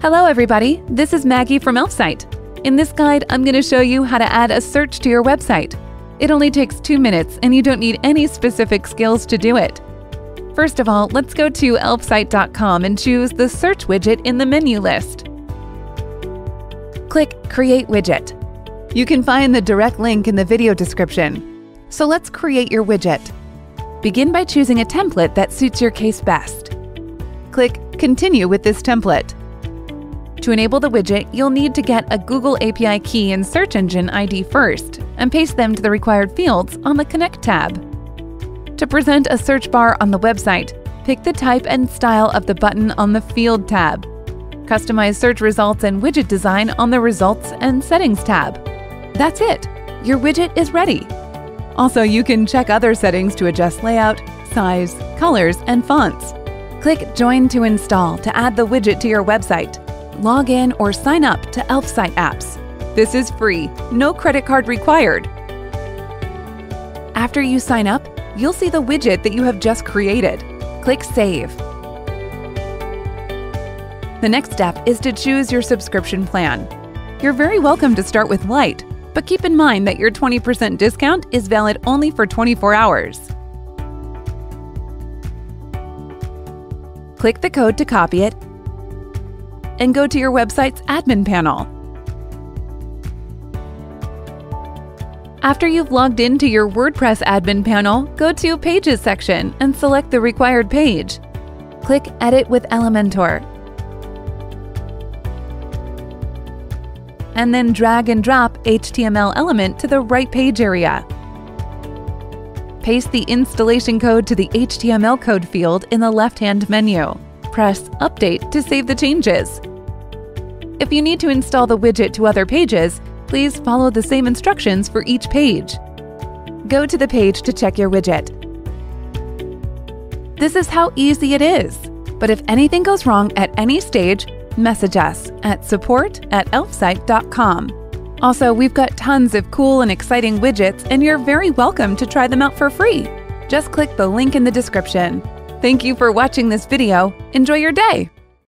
Hello everybody, this is Maggie from Elfsight. In this guide, I'm going to show you how to add a search to your website. It only takes two minutes and you don't need any specific skills to do it. First of all, let's go to elfsight.com and choose the search widget in the menu list. Click Create Widget. You can find the direct link in the video description. So let's create your widget. Begin by choosing a template that suits your case best. Click Continue with this template. To enable the widget, you'll need to get a Google API key and search engine ID first and paste them to the required fields on the Connect tab. To present a search bar on the website, pick the type and style of the button on the Field tab. Customize search results and widget design on the Results and Settings tab. That's it! Your widget is ready! Also, you can check other settings to adjust layout, size, colors, and fonts. Click Join to install to add the widget to your website. Log in or sign up to Elfsight apps. This is free, no credit card required. After you sign up, you'll see the widget that you have just created. Click Save. The next step is to choose your subscription plan. You're very welcome to start with Lite, but keep in mind that your 20% discount is valid only for 24 hours. Click the code to copy it and go to your website's admin panel. After you've logged into your WordPress admin panel, go to Pages section and select the required page. Click Edit with Elementor and then drag and drop HTML element to the right page area. Paste the installation code to the HTML code field in the left-hand menu. Press Update to save the changes. If you need to install the widget to other pages, please follow the same instructions for each page. Go to the page to check your widget. This is how easy it is. But if anything goes wrong at any stage, message us at support at elfsight.com. Also, we've got tons of cool and exciting widgets, and you're very welcome to try them out for free. Just click the link in the description. Thank you for watching this video. Enjoy your day!